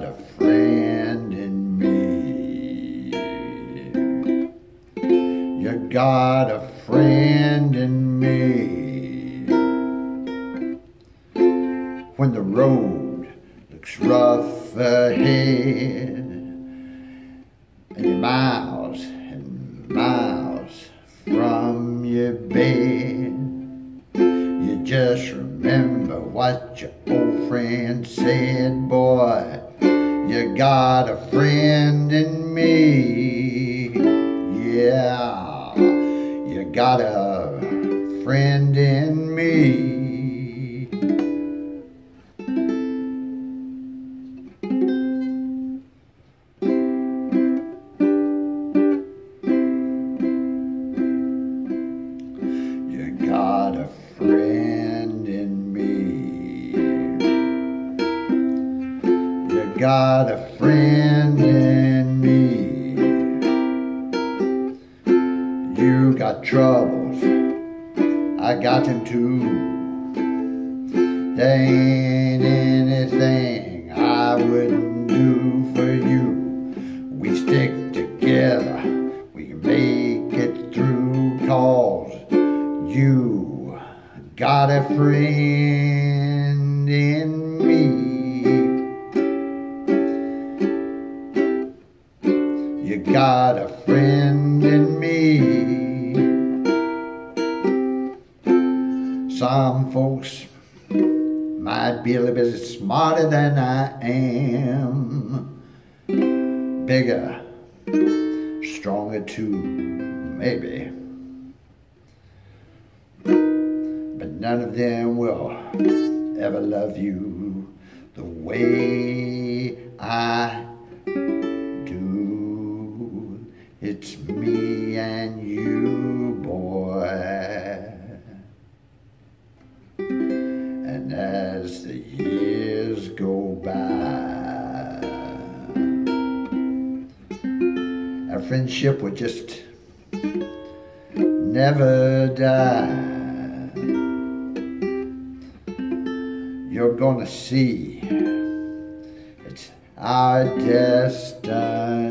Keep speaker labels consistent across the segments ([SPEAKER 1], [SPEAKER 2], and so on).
[SPEAKER 1] got a friend in me. You got a friend in me. When the road looks rough ahead, and you're miles and miles from your bed, you just remember what your old friend said, boy. You got a friend in me. Yeah, you got a friend in me. Got a friend in me. You got troubles. I got them too. There ain't anything I wouldn't do for you. We stick together. We can make it through cause you got a friend in me. You got a friend in me. Some folks might be a little bit smarter than I am. Bigger, stronger too, maybe. But none of them will ever love you the way I It's me and you, boy. And as the years go by, our friendship would just never die. You're gonna see it's our destiny.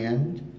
[SPEAKER 1] End.